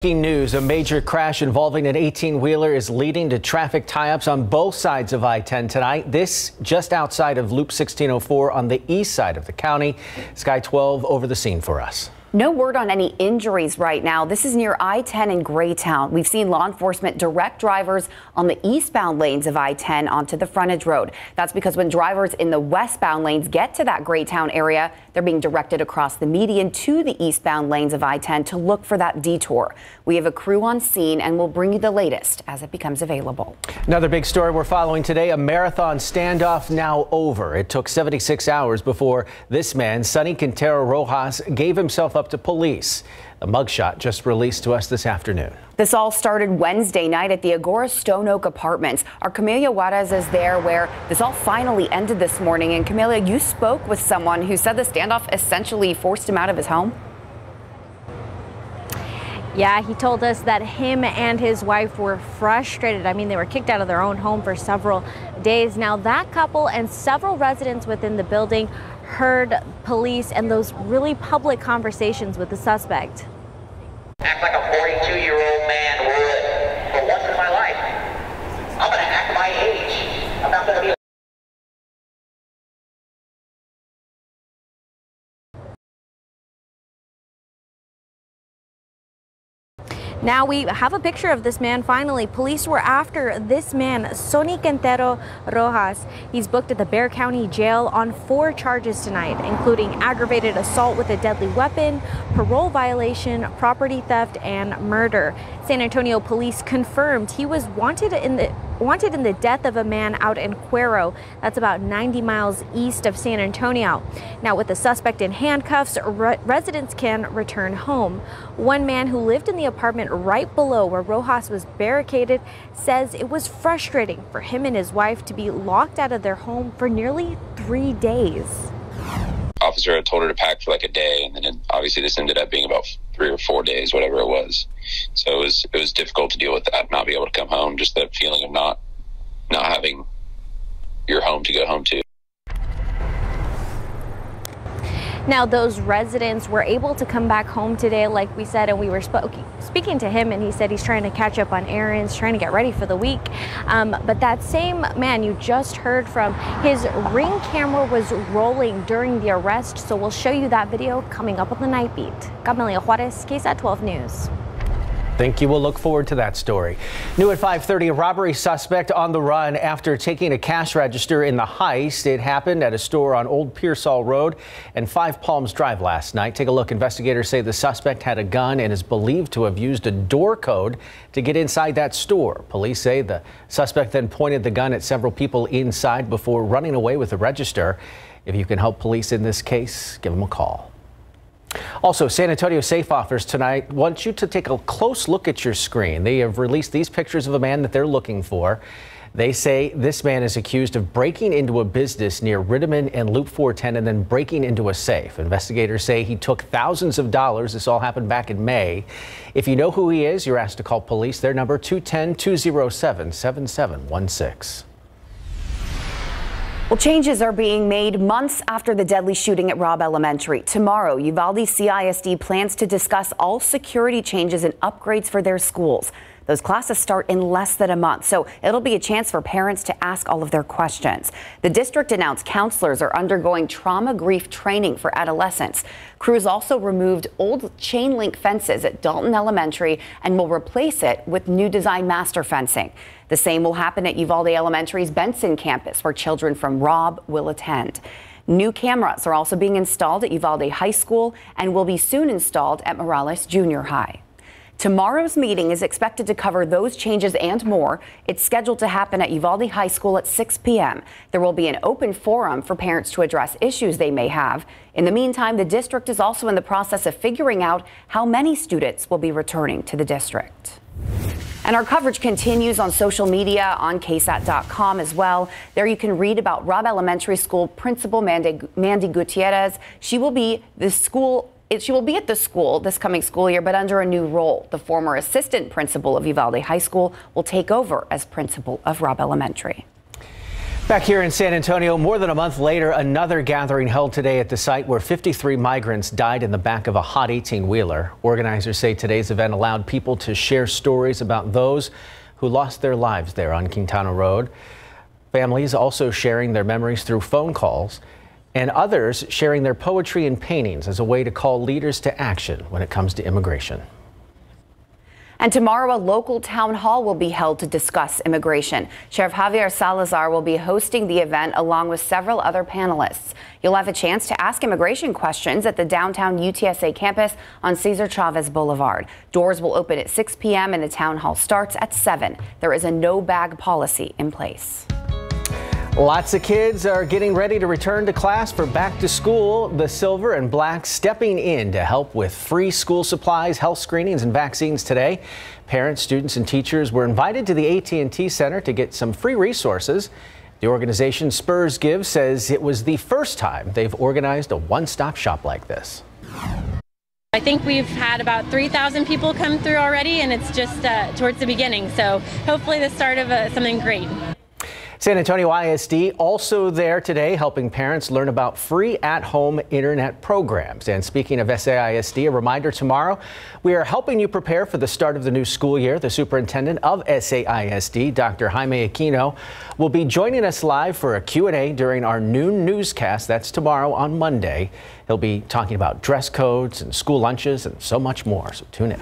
Breaking news a major crash involving an 18 wheeler is leading to traffic tie ups on both sides of I 10 tonight. This just outside of Loop 1604 on the east side of the county. Sky 12 over the scene for us. No word on any injuries right now. This is near I 10 in Graytown. We've seen law enforcement direct drivers on the eastbound lanes of I 10 onto the frontage road. That's because when drivers in the westbound lanes get to that Graytown area, they're being directed across the median to the eastbound lanes of I 10 to look for that detour. We have a crew on scene and we'll bring you the latest as it becomes available. Another big story we're following today a marathon standoff now over. It took 76 hours before this man, Sonny Quintero Rojas, gave himself up to police. The mugshot just released to us this afternoon. This all started Wednesday night at the Agora Stone Oak Apartments. Our Camelia Juarez is there where this all finally ended this morning. And Camelia, you spoke with someone who said the standoff essentially forced him out of his home. Yeah, he told us that him and his wife were frustrated. I mean, they were kicked out of their own home for several days. Now, that couple and several residents within the building heard police and those really public conversations with the suspect. Act like a 42 Now we have a picture of this man finally. Police were after this man, Sonny Quintero Rojas. He's booked at the Bexar County Jail on four charges tonight, including aggravated assault with a deadly weapon, parole violation, property theft, and murder. San Antonio police confirmed he was wanted in the wanted in the death of a man out in Cuero. That's about 90 miles east of San Antonio. Now, with the suspect in handcuffs, re residents can return home. One man who lived in the apartment right below where Rojas was barricaded says it was frustrating for him and his wife to be locked out of their home for nearly three days. Officer had told her to pack for like a day, and then obviously this ended up being about three or four days, whatever it was. So it was it was difficult to deal with that, not be able to come home, just that feeling of not not having your home to go home to. Now, those residents were able to come back home today, like we said, and we were speaking to him, and he said he's trying to catch up on errands, trying to get ready for the week. Um, but that same man you just heard from, his ring camera was rolling during the arrest, so we'll show you that video coming up on the night beat. Camelia Juarez, KSAT 12 News. Thank you. We'll look forward to that story. New at 5:30, a robbery suspect on the run after taking a cash register in the heist. It happened at a store on Old Pearsall Road and Five Palms Drive last night. Take a look. Investigators say the suspect had a gun and is believed to have used a door code to get inside that store. Police say the suspect then pointed the gun at several people inside before running away with the register. If you can help police in this case, give them a call. Also, San Antonio SAFFE offers tonight want you to take a close look at your screen. They have released these pictures of a man that they're looking for. They say this man is accused of breaking into a business near Rittiman and Loop 410 and then breaking into a safe. Investigators say he took thousands of dollars. This all happened back in May. If you know who he is, you're asked to call police. Their number 210 207 7716. Well, changes are being made months after the deadly shooting at Robb Elementary. Tomorrow, Uvalde CISD plans to discuss all security changes and upgrades for their schools. Those classes start in less than a month, so it'll be a chance for parents to ask all of their questions. The district announced counselors are undergoing trauma grief training for adolescents. Crews also removed old chain link fences at Dalton Elementary and will replace it with new design master fencing. The same will happen at Uvalde Elementary's Benson campus, where children from Robb will attend. New cameras are also being installed at Uvalde High School and will be soon installed at Morales Junior High. Tomorrow's meeting is expected to cover those changes and more. It's scheduled to happen at Uvalde High School at 6 p.m. There will be an open forum for parents to address issues they may have. In the meantime, the district is also in the process of figuring out how many students will be returning to the district. And our coverage continues on social media on KSAT.com as well. There you can read about Robb Elementary School Principal Mandy, Mandy Gutierrez. She will be the school she will be at the school this coming school year, but under a new role. The former assistant principal of Uvalde High School will take over as principal of Robb Elementary. Back here in San Antonio, more than a month later, another gathering held today at the site where 53 migrants died in the back of a hot 18 wheeler. Organizers say today's event allowed people to share stories about those who lost their lives there on Quintana Road. Families also sharing their memories through phone calls, and others sharing their poetry and paintings as a way to call leaders to action when it comes to immigration. And tomorrow, a local town hall will be held to discuss immigration. Sheriff Javier Salazar will be hosting the event along with several other panelists. You'll have a chance to ask immigration questions at the downtown UTSA campus on Cesar Chavez Boulevard. Doors will open at 6 p.m. and the town hall starts at 7. There is a no bag policy in place. Lots of kids are getting ready to return to class for back to school. The Silver and Black stepping in to help with free school supplies, health screenings, and vaccines today. Parents, students, and teachers were invited to the AT&T Center to get some free resources. The organization Spurs Give says it was the first time they've organized a one-stop shop like this. I think we've had about 3,000 people come through already, and it's just uh, towards the beginning. So hopefully the start of uh, something great. San Antonio ISD also there today helping parents learn about free at-home internet programs. And speaking of SAISD, a reminder tomorrow, we are helping you prepare for the start of the new school year. The superintendent of SAISD, Dr. Jaime Aquino, will be joining us live for a Q&A during our noon newscast. That's tomorrow on Monday. He'll be talking about dress codes and school lunches and so much more. So tune in.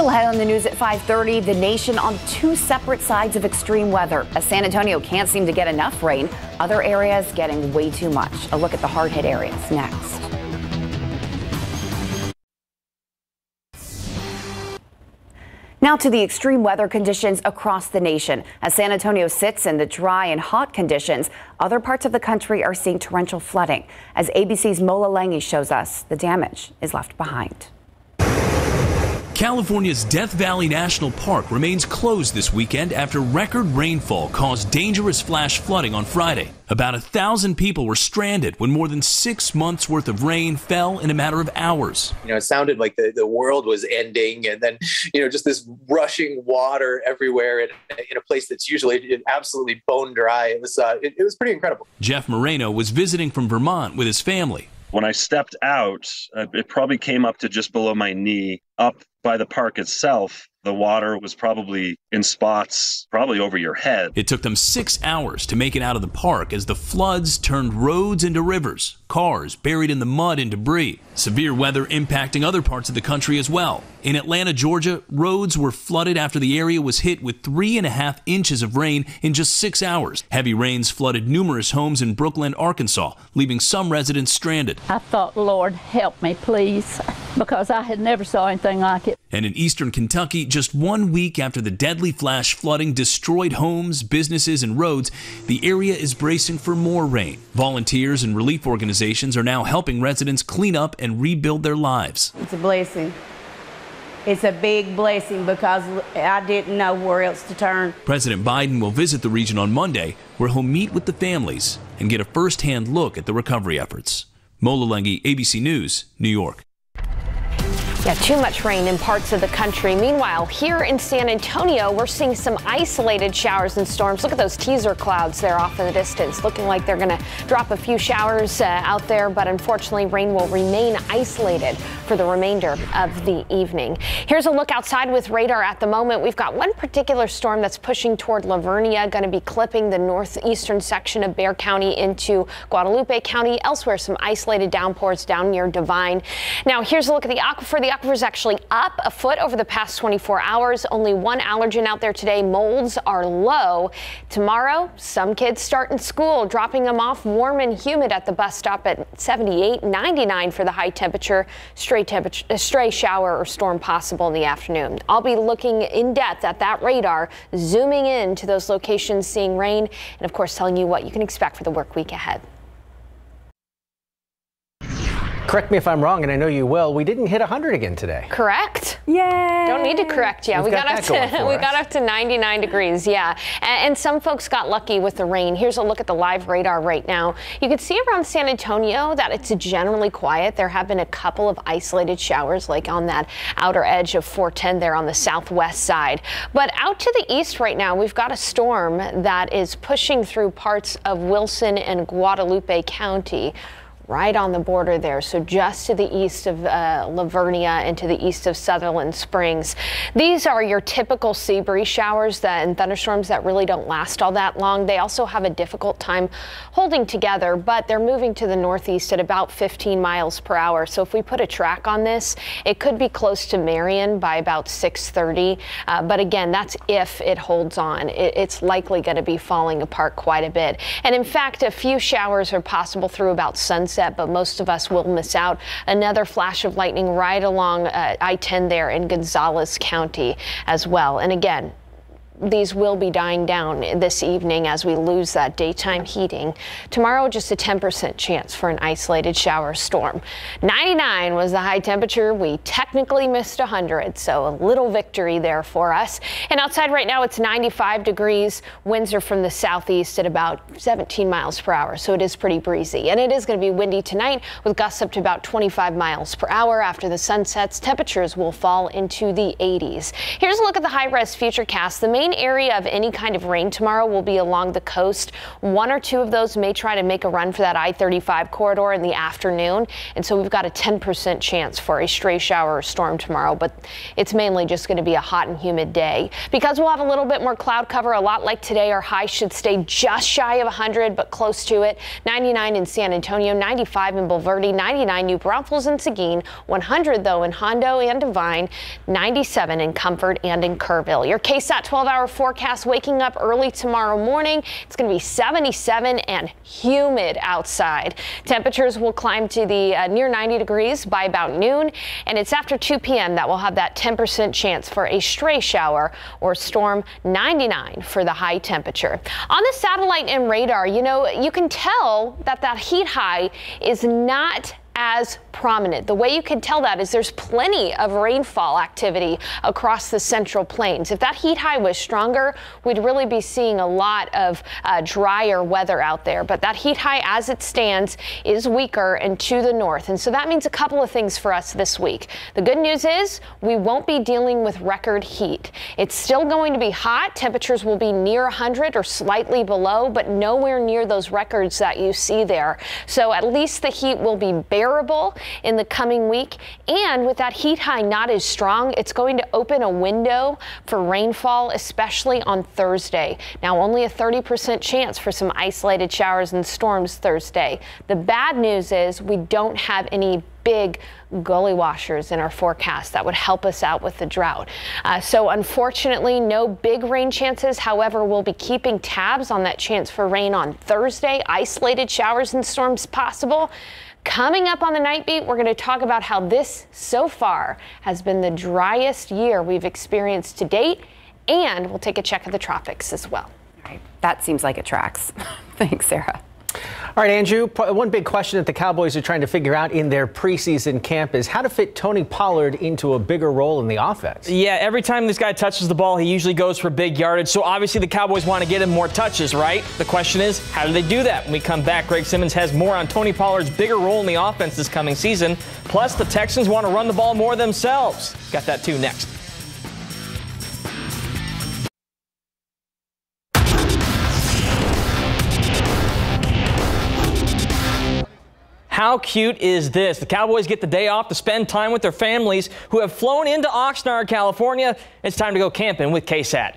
Still ahead on the news at 5:30, the nation on two separate sides of extreme weather. As San Antonio can't seem to get enough rain, other areas getting way too much. A look at the hard-hit areas next. Now to the extreme weather conditions across the nation. As San Antonio sits in the dry and hot conditions, other parts of the country are seeing torrential flooding. As ABC's Mola Lenghi shows us, the damage is left behind. California's Death Valley National Park remains closed this weekend after record rainfall caused dangerous flash flooding on Friday. About a thousand people were stranded when more than six months worth of rain fell in a matter of hours. You know, it sounded like the, the world was ending, and then, you know, just this rushing water everywhere in, in a place that's usually absolutely bone dry. It was, uh, it, it was pretty incredible. Jeff Moreno was visiting from Vermont with his family. When I stepped out, uh, it probably came up to just below my knee, up by the park itself, the water was probably in spots, probably over your head. It took them six hours to make it out of the park as the floods turned roads into rivers, cars buried in the mud and debris. Severe weather impacting other parts of the country as well. In Atlanta, Georgia, roads were flooded after the area was hit with three and a half inches of rain in just six hours. Heavy rains flooded numerous homes in Brookland, Arkansas, leaving some residents stranded. I thought, Lord, help me, please, because I had never saw anything like it. And in eastern Kentucky, just one week after the deadly flash flooding destroyed homes, businesses, and roads, the area is bracing for more rain. Volunteers and relief organizations are now helping residents clean up and rebuild their lives. It's a blessing. It's a big blessing because I didn't know where else to turn. President Biden will visit the region on Monday, where he'll meet with the families and get a first hand look at the recovery efforts. Mola Lenghi, ABC News, New York. Yeah, too much rain in parts of the country. Meanwhile, here in San Antonio, we're seeing some isolated showers and storms. Look at those teaser clouds there off in the distance, looking like they're going to drop a few showers uh, out there, but unfortunately, rain will remain isolated for the remainder of the evening. Here's a look outside with radar at the moment. We've got one particular storm that's pushing toward La Vernia, going to be clipping the northeastern section of Bexar County into Guadalupe County. Elsewhere, some isolated downpours down near Devine. Now, here's a look at the aquifer. The aquifer is actually up a foot over the past 24 hours. Only one allergen out there today. Molds are low. Tomorrow, some kids start in school, dropping them off warm and humid at the bus stop at 78, 99 for the high temperature. Stray temperature, a stray shower or storm possible in the afternoon. I'll be looking in depth at that radar, zooming in to those locations, seeing rain, and of course telling you what you can expect for the work week ahead. Correct me if I'm wrong, and I know you will. We didn't hit 100 again today. Correct. Yeah. Don't need to correct you. We've we got got, up to we us. got up to 99 degrees. Yeah, and, and some folks got lucky with the rain. Here's a look at the live radar right now. You can see around San Antonio that it's generally quiet. There have been a couple of isolated showers, like on that outer edge of 410 there on the southwest side. But out to the east right now, we've got a storm that is pushing through parts of Wilson and Guadalupe County right on the border there. So just to the east of uh, La Vernia and to the east of Sutherland Springs. These are your typical sea breeze showers that, and thunderstorms that really don't last all that long. They also have a difficult time holding together, but they're moving to the northeast at about 15 miles per hour. So if we put a track on this, it could be close to Marion by about 6:30. Uh, but again, that's if it holds on. It, it's likely going to be falling apart quite a bit. And in fact, a few showers are possible through about sunset, but most of us will miss out. Another flash of lightning right along uh, I-10 there in Gonzales County as well. And again, these will be dying down this evening as we lose that daytime heating. Tomorrow, just a 10% chance for an isolated shower storm. 99 was the high temperature. We technically missed 100, so a little victory there for us. And outside right now, it's 95 degrees. Winds are from the southeast at about 17 miles per hour, so it is pretty breezy. And it is going to be windy tonight with gusts up to about 25 miles per hour. After the sun sets, temperatures will fall into the 80s. Here's a look at the high res futurecast. The main area of any kind of rain tomorrow will be along the coast. One or two of those may try to make a run for that I-35 corridor in the afternoon. And so we've got a 10% chance for a stray shower or storm tomorrow, but it's mainly just going to be a hot and humid day. Because we'll have a little bit more cloud cover, a lot like today, our high should stay just shy of 100, but close to it. 99 in San Antonio, 95 in Bulverde, 99 New Braunfels and Seguin, 100 though in Hondo and Devine, 97 in Comfort and in Kerrville. Your KSAT 12 hour forecast waking up early tomorrow morning. It's going to be 77 and humid outside. Temperatures will climb to the uh, near 90 degrees by about noon, and it's after 2 p.m. that we'll have that 10% chance for a stray shower or storm 99 for the high temperature. On the satellite and radar, you know, you can tell that that heat high is not as prominent. The way you can tell that is there's plenty of rainfall activity across the central plains. If that heat high was stronger, we'd really be seeing a lot of uh, drier weather out there. But that heat high as it stands is weaker and to the north. And so that means a couple of things for us this week. The good news is we won't be dealing with record heat. It's still going to be hot. Temperatures will be near 100 or slightly below, but nowhere near those records that you see there. So at least the heat will be bearable in the coming week. And with that heat high not as strong, it's going to open a window for rainfall, especially on Thursday. Now, only a 30% chance for some isolated showers and storms Thursday. The bad news is we don't have any big gully washers in our forecast that would help us out with the drought. Uh, so unfortunately, no big rain chances. However, we'll be keeping tabs on that chance for rain on Thursday. Isolated showers and storms possible. Coming up on the night beat, we're going to talk about how this so far has been the driest year we've experienced to date, and we'll take a check of the tropics as well. All right, that seems like it tracks. Thanks, Sarah. All right, Andrew, one big question that the Cowboys are trying to figure out in their preseason camp is how to fit Tony Pollard into a bigger role in the offense. Yeah, every time this guy touches the ball, he usually goes for big yardage. So obviously the Cowboys want to get him more touches, right? The question is, how do they do that? When we come back, Greg Simmons has more on Tony Pollard's bigger role in the offense this coming season. Plus, the Texans want to run the ball more themselves. Got that too next. How cute is this? The Cowboys get the day off to spend time with their families who have flown into Oxnard, California. It's time to go camping with KSAT.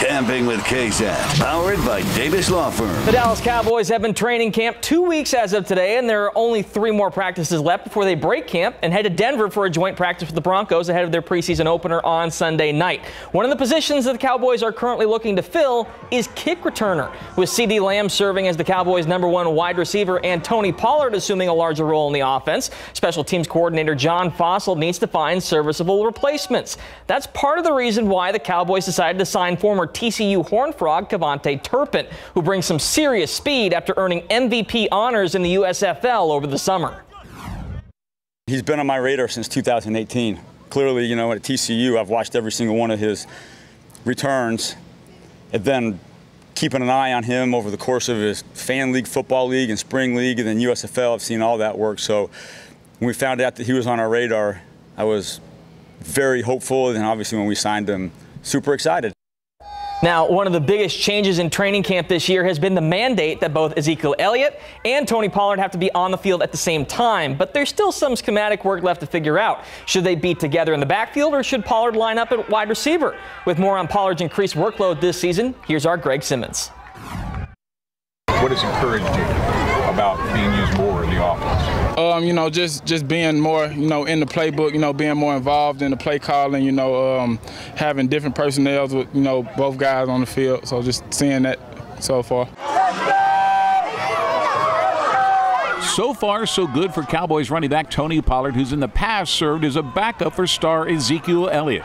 Camping with KSAT, powered by Davis Law Firm. The Dallas Cowboys have been training camp two weeks as of today, and there are only three more practices left before they break camp and head to Denver for a joint practice with the Broncos ahead of their preseason opener on Sunday night. One of the positions that the Cowboys are currently looking to fill is kick returner, with CeeDee Lamb serving as the Cowboys' number one wide receiver and Tony Pollard assuming a larger role in the offense. Special teams coordinator John Fassel needs to find serviceable replacements. That's part of the reason why the Cowboys decided to sign former TCU Horn Frog KaVontae Turpin, who brings some serious speed after earning MVP honors in the USFL over the summer. He's been on my radar since 2018. Clearly, you know, at TCU, I've watched every single one of his returns and then keeping an eye on him over the course of his fan league, football league, and spring league, and then USFL. I've seen all that work. So when we found out that he was on our radar, I was very hopeful. And obviously, when we signed him, super excited. Now, one of the biggest changes in training camp this year has been the mandate that both Ezekiel Elliott and Tony Pollard have to be on the field at the same time. But there's still some schematic work left to figure out. Should they be together in the backfield or should Pollard line up at wide receiver? With more on Pollard's increased workload this season, here's our Greg Simmons. What has encouraged you about being used more in the offense? Um, you know, just just being more, you know, in the playbook, you know, being more involved in the play calling, you know, um, having different personnel with, you know, both guys on the field. So just seeing that so far. So far, so good for Cowboys running back Tony Pollard, who's in the past served as a backup for star Ezekiel Elliott.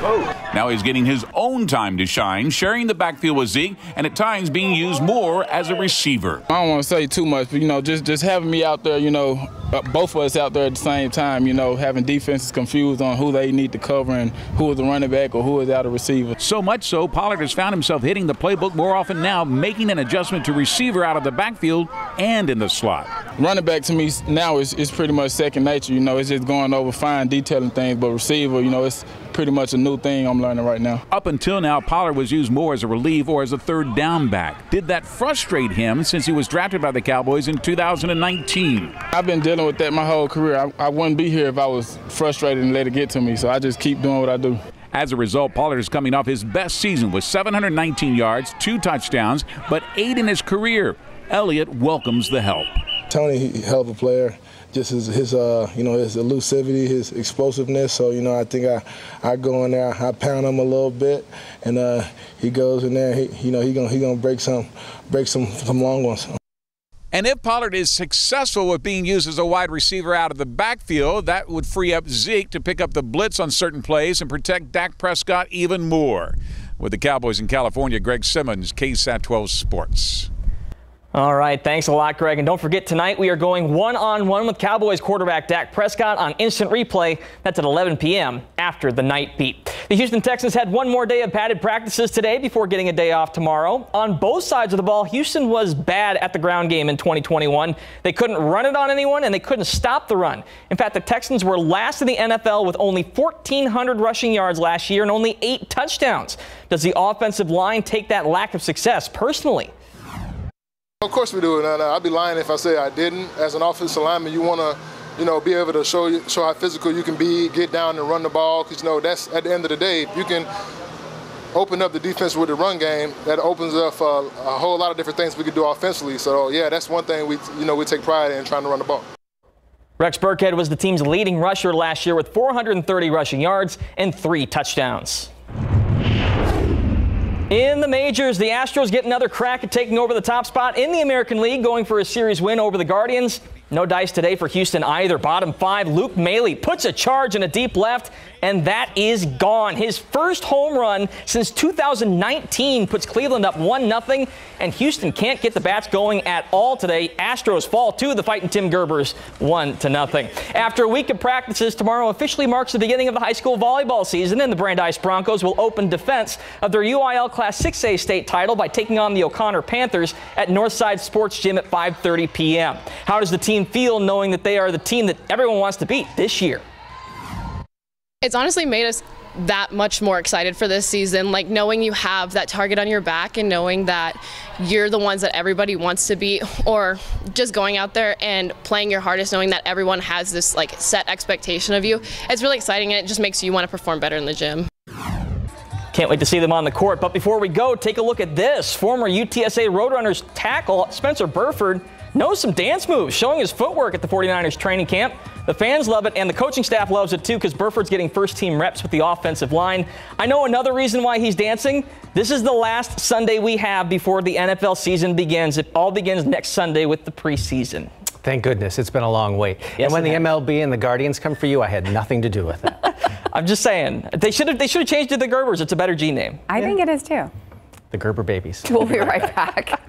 Now he's getting his own time to shine, sharing the backfield with Zeke, and at times being used more as a receiver. I don't want to say too much, but you know, just just having me out there, you know, uh, both of us out there at the same time, you know, having defenses confused on who they need to cover and who is the running back or who is out of receiver. So much so, Pollard has found himself hitting the playbook more often now, making an adjustment to receiver out of the backfield and in the slot. Running back to me now is, is pretty much second nature. You know, it's just going over fine detailing things, but receiver, you know, it's pretty much a new thing I'm learning right now. Up until now, Pollard was used more as a relief or as a third down back. Did that frustrate him since he was drafted by the Cowboys in 2019? I've been dealing with that my whole career. I, I wouldn't be here if I was frustrated and let it get to me, so I just keep doing what I do. As a result, Pollard is coming off his best season with 719 yards, two touchdowns, but eight in his career. Elliott welcomes the help. Tony, he, hell of a player. Just his, his uh, you know, his elusivity, his explosiveness. So, you know, I think I, I go in there, I pound him a little bit, and uh, he goes in there. He, you know, he gonna he gonna break some, break some some long ones. And if Pollard is successful with being used as a wide receiver out of the backfield, that would free up Zeke to pick up the blitz on certain plays and protect Dak Prescott even more. With the Cowboys in California, Greg Simmons, KSAT 12 Sports. All right, thanks a lot, Greg. And don't forget, tonight we are going one on one with Cowboys quarterback Dak Prescott on instant replay. That's at 11 p.m. after the night beat. The Houston Texans had one more day of padded practices today before getting a day off tomorrow. On both sides of the ball, Houston was bad at the ground game in 2021. They couldn't run it on anyone and they couldn't stop the run. In fact, the Texans were last in the NFL with only 1,400 rushing yards last year and only eight touchdowns. Does the offensive line take that lack of success personally? Of course we do. And I'd be lying if I say I didn't. As an offensive lineman, you want to, you know, be able to show you, show how physical you can be, get down and run the ball. Because you know that's at the end of the day, if you can open up the defense with the run game, that opens up uh, a whole lot of different things we could do offensively. So yeah, that's one thing we, you know, we take pride in trying to run the ball. Rex Burkhead was the team's leading rusher last year with 430 rushing yards and three touchdowns. In the majors, the Astros get another crack at taking over the top spot in the American League, going for a series win over the Guardians. No dice today for Houston either. Bottom five, Luke Maile puts a charge in a deep left, and that is gone. His first home run since 2019 puts Cleveland up 1 0, and Houston can't get the bats going at all today. Astros fall to the fighting Tim Gerbers 1 to nothing. After a week of practices, tomorrow officially marks the beginning of the high school volleyball season, and the Brandeis Broncos will open defense of their UIL Class 6A state title by taking on the O'Connor Panthers at Northside Sports Gym at 5:30 p.m. How does the team feel knowing that they are the team that everyone wants to beat this year? It's honestly made us that much more excited for this season. Like knowing you have that target on your back and knowing that you're the ones that everybody wants to beat, or just going out there and playing your hardest, knowing that everyone has this like set expectation of you. It's really exciting and it just makes you want to perform better in the gym. Can't wait to see them on the court. But before we go, take a look at this. Former UTSA Roadrunners tackle Spencer Burford knows some dance moves, showing his footwork at the 49ers training camp. The fans love it, and the coaching staff loves it too because Burford's getting first team reps with the offensive line. I know another reason why he's dancing. This is the last Sunday we have before the NFL season begins. It all begins next Sunday with the preseason. Thank goodness. It's been a long wait. Yes, and when the. MLB and the Guardians come for you, I had nothing to do with that. I'm just saying they should have they should have changed it to the Gerbers. It's a better G name. I think it is too. the Gerber babies. We'll be right back.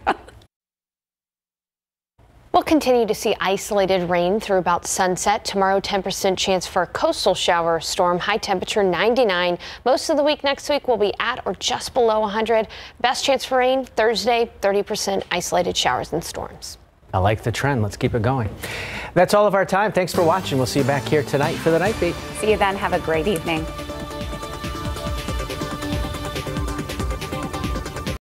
We'll continue to see isolated rain through about sunset. Tomorrow, 10% chance for a coastal shower or storm. High temperature 99. Most of the week next week will be at or just below 100. Best chance for rain Thursday, 30% isolated showers and storms. I like the trend. Let's keep it going. That's all of our time. Thanks for watching. We'll see you back here tonight for the Night Beat. See you then. Have a great evening.